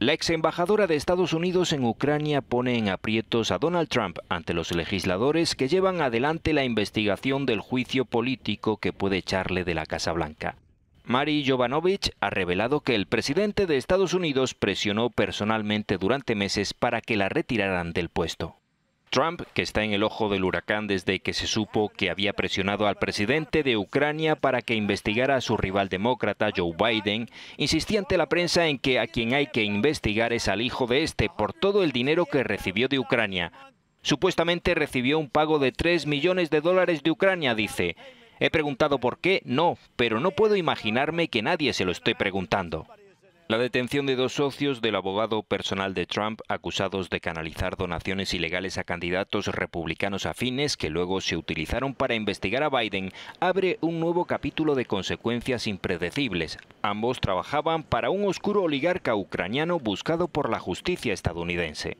La ex embajadora de Estados Unidos en Ucrania pone en aprietos a Donald Trump ante los legisladores que llevan adelante la investigación del juicio político que puede echarle de la Casa Blanca. Mari Jovanovic ha revelado que el presidente de Estados Unidos presionó personalmente durante meses para que la retiraran del puesto. Trump, que está en el ojo del huracán desde que se supo que había presionado al presidente de Ucrania para que investigara a su rival demócrata Joe Biden, insistía ante la prensa en que a quien hay que investigar es al hijo de este por todo el dinero que recibió de Ucrania. Supuestamente recibió un pago de 3 millones de dólares de Ucrania, dice. He preguntado por qué, no, pero no puedo imaginarme que nadie se lo esté preguntando. La detención de dos socios del abogado personal de Trump acusados de canalizar donaciones ilegales a candidatos republicanos afines que luego se utilizaron para investigar a Biden abre un nuevo capítulo de consecuencias impredecibles. Ambos trabajaban para un oscuro oligarca ucraniano buscado por la justicia estadounidense.